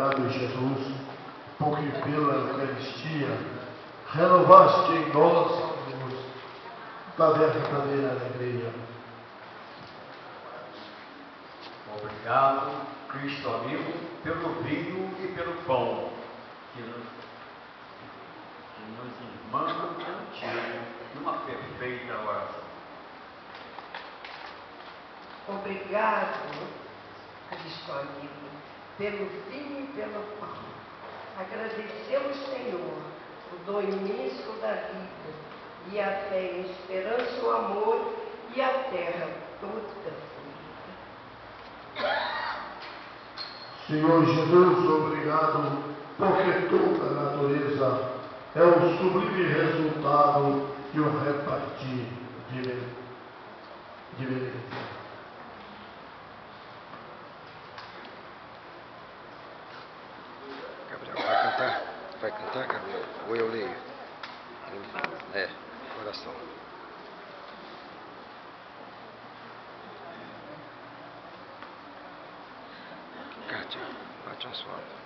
Obrigado, Jesus, porque pela Eucaristia renovaste em nós da verdadeira alegria. Obrigado, Cristo amigo, pelo vinho e pelo pão que nos, que nos contigo numa perfeita oração. Obrigado, Cristo amigo, pelo vinho e pelo pão. Agradecemos, Senhor, o dom da vida e a fé, a esperança, o amor e a terra toda Senhor Jesus, obrigado, porque toda a natureza é o sublime resultado de um repartir de, de benefício. Gabriel, vai cantar? Vai cantar, Gabriel? Ou eu leio? É, oração. Kátia, bate uma suave.